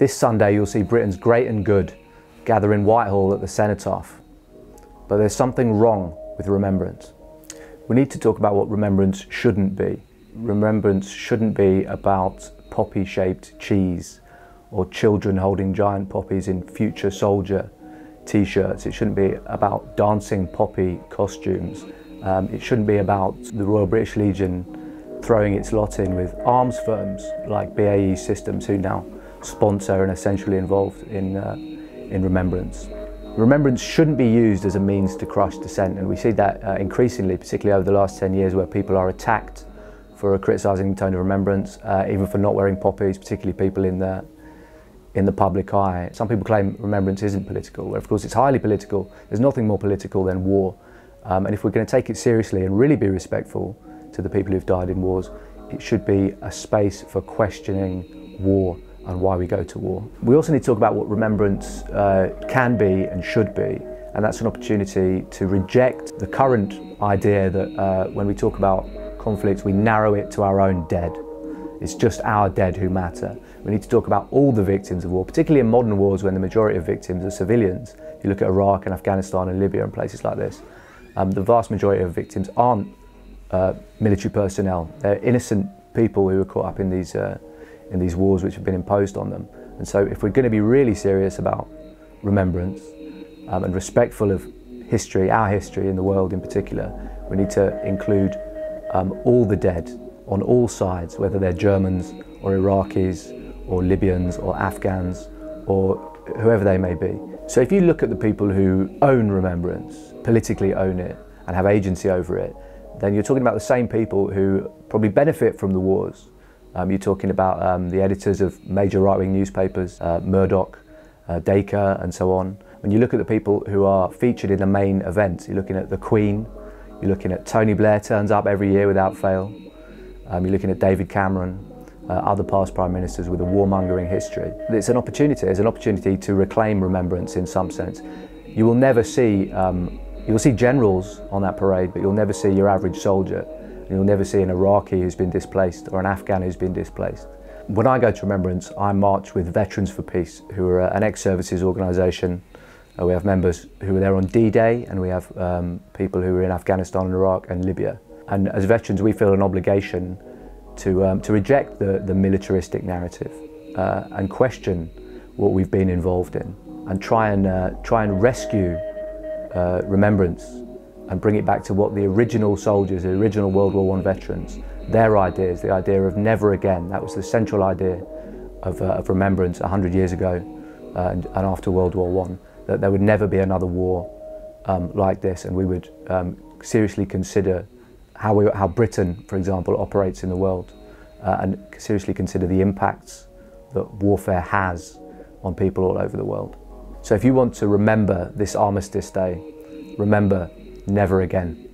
This Sunday you'll see Britain's great and good gather in Whitehall at the Cenotaph. But there's something wrong with remembrance. We need to talk about what remembrance shouldn't be. Remembrance shouldn't be about poppy-shaped cheese or children holding giant poppies in future soldier t-shirts. It shouldn't be about dancing poppy costumes. Um, it shouldn't be about the Royal British Legion throwing its lot in with arms firms like BAE Systems who now sponsor and essentially involved in, uh, in remembrance. Remembrance shouldn't be used as a means to crush dissent and we see that uh, increasingly, particularly over the last 10 years where people are attacked for criticising the tone of remembrance, uh, even for not wearing poppies, particularly people in the, in the public eye. Some people claim remembrance isn't political, where of course it's highly political. There's nothing more political than war. Um, and if we're going to take it seriously and really be respectful to the people who've died in wars, it should be a space for questioning war and why we go to war. We also need to talk about what remembrance uh, can be and should be, and that's an opportunity to reject the current idea that uh, when we talk about conflicts, we narrow it to our own dead. It's just our dead who matter. We need to talk about all the victims of war, particularly in modern wars when the majority of victims are civilians. You look at Iraq and Afghanistan and Libya and places like this. Um, the vast majority of victims aren't uh, military personnel. They're innocent people who are caught up in these uh, in these wars which have been imposed on them. And so if we're going to be really serious about remembrance um, and respectful of history, our history in the world in particular, we need to include um, all the dead on all sides, whether they're Germans or Iraqis or Libyans or Afghans or whoever they may be. So if you look at the people who own remembrance, politically own it and have agency over it, then you're talking about the same people who probably benefit from the wars um, you're talking about um, the editors of major right-wing newspapers, uh, Murdoch, uh, Dacre and so on. When you look at the people who are featured in the main events, you're looking at the Queen, you're looking at Tony Blair turns up every year without fail, um, you're looking at David Cameron, uh, other past prime ministers with a warmongering history. It's an opportunity, it's an opportunity to reclaim remembrance in some sense. You will never see, um, you will see generals on that parade, but you'll never see your average soldier You'll never see an Iraqi who's been displaced or an Afghan who's been displaced. When I go to Remembrance, I march with Veterans for Peace, who are an ex-services organisation. Uh, we have members who were there on D-Day, and we have um, people who were in Afghanistan and Iraq and Libya. And as veterans, we feel an obligation to, um, to reject the, the militaristic narrative uh, and question what we've been involved in and try and, uh, try and rescue uh, remembrance and bring it back to what the original soldiers, the original World War I veterans, their ideas, the idea of never again. That was the central idea of, uh, of remembrance 100 years ago uh, and, and, after World War I, that there would never be another war um, like this and we would um, seriously consider how, we, how Britain, for example, operates in the world uh, and seriously consider the impacts that warfare has on people all over the world. So if you want to remember this Armistice Day, remember never again.